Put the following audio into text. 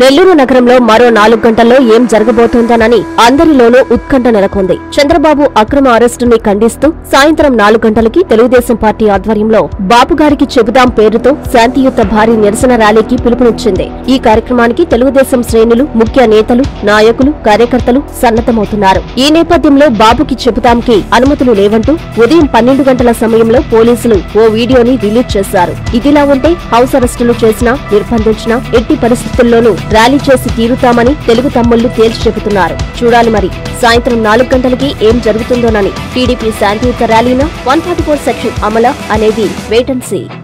నెల్లూరు నగరంలో మరో నాలుగు గంటల్లో ఏం జరగబోతోందనని అందరిలోనూ ఉత్కంఠ నెలకొంది. చంద్రబాబు అక్రమ అరెస్టుని ఖండిస్తూ సాయంత్రం నాలుగు గంటలకి తెలుగుదేశం పార్టీ ఆధ్వర్యంలో బాబుగారికి చెబుదాం పేరుతో శాంతియుత భారీ నిరసన ర్యాలీకి పిలుపునిచ్చింది. ఈ కార్యక్రమానికి తెలుగుదేశం శ్రేణులు ముఖ్య నేతలు నాయకులు కార్యకర్తలు సన్నద్దమవుతున్నారు ఈ నేపథ్యంలో బాబుకి చెబుదాంకి అనుమతులు లేవంటూ ఉదయం పన్నెండు గంటల సమయంలో పోలీసులు ఓ వీడియోని రిలీజ్ చేశారు. ఇదిలా ఉంటే హౌస్ అరెస్టులు చేసినా నిర్బంధించినా ఎట్టి పరిస్థితుల్లోనూ ర్యాలీ చేసి తీరుతామని తెలుగు తమ్ముళ్ళు తేల్చి చెబుతున్నారు. చూడాలి మరి. సాయంత్రం నాలుగు గంటలకి ఏం జరుగుతుందోనని టీడీపీ శాంతియుత ర్యాలీన వన్ ఫార్టీ ఫోర్ సెక్షన్ అమల అనేది వెయిట్ అండ్ సీ